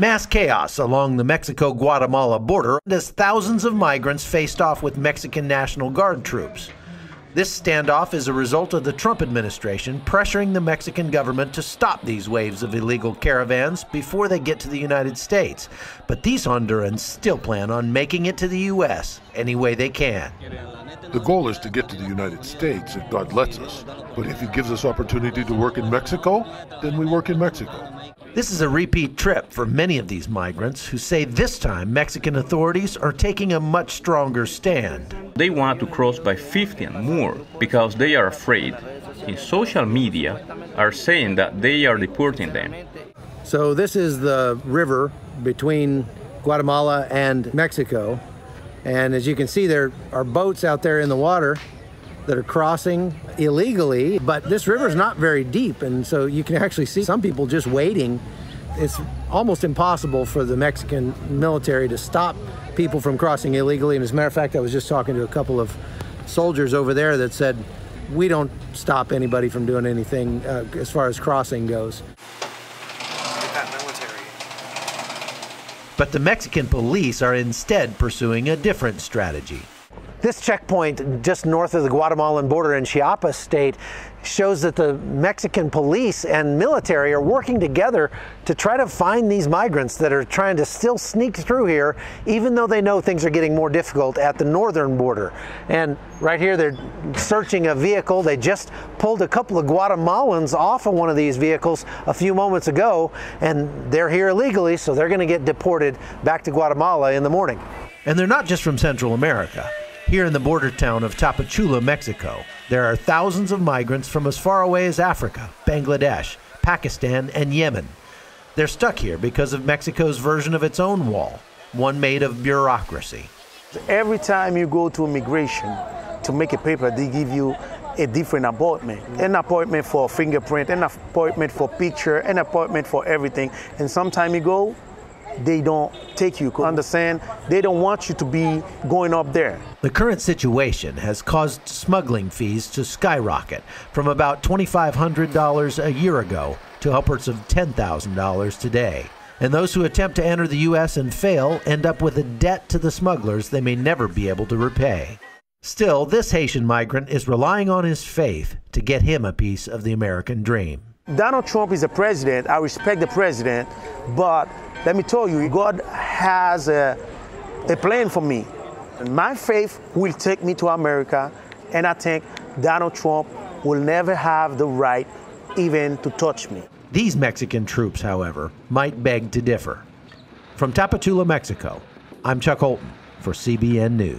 Mass chaos along the Mexico Guatemala border as thousands of migrants faced off with Mexican National Guard troops. This standoff is a result of the Trump administration pressuring the Mexican government to stop these waves of illegal caravans before they get to the United States. But these Hondurans still plan on making it to the U.S. any way they can. The goal is to get to the United States if God lets us. But if He gives us opportunity to work in Mexico, then we work in Mexico. This is a repeat trip for many of these migrants who say this time Mexican authorities are taking a much stronger stand. They want to cross by 50 and more because they are afraid. In social media are saying that they are deporting them. So this is the river between Guatemala and Mexico. And as you can see, there are boats out there in the water that are crossing illegally, but this river is not very deep, and so you can actually see some people just waiting. It's almost impossible for the Mexican military to stop people from crossing illegally. And as a matter of fact, I was just talking to a couple of soldiers over there that said, we don't stop anybody from doing anything uh, as far as crossing goes. But the Mexican police are instead pursuing a different strategy. This checkpoint just north of the Guatemalan border in Chiapas state shows that the Mexican police and military are working together to try to find these migrants that are trying to still sneak through here, even though they know things are getting more difficult at the northern border. And right here, they're searching a vehicle. They just pulled a couple of Guatemalans off of one of these vehicles a few moments ago, and they're here illegally, so they're going to get deported back to Guatemala in the morning. And they're not just from Central America. Here in the border town of Tapachula, Mexico, there are thousands of migrants from as far away as Africa, Bangladesh, Pakistan, and Yemen. They're stuck here because of Mexico's version of its own wall, one made of bureaucracy. Every time you go to immigration to make a paper, they give you a different appointment. An appointment for fingerprint, an appointment for picture, an appointment for everything. And sometime you go, they don't take you. Understand? They don't want you to be going up there. The current situation has caused smuggling fees to skyrocket from about $2,500 a year ago to upwards of $10,000 today. And those who attempt to enter the U.S. and fail end up with a debt to the smugglers they may never be able to repay. Still, this Haitian migrant is relying on his faith to get him a piece of the American dream. Donald Trump is a president. I respect the president, but let me tell you, God has a, a plan for me. And my faith will take me to America, and I think Donald Trump will never have the right even to touch me. These Mexican troops, however, might beg to differ. From Tapachula, Mexico, I'm Chuck Holton for CBN News.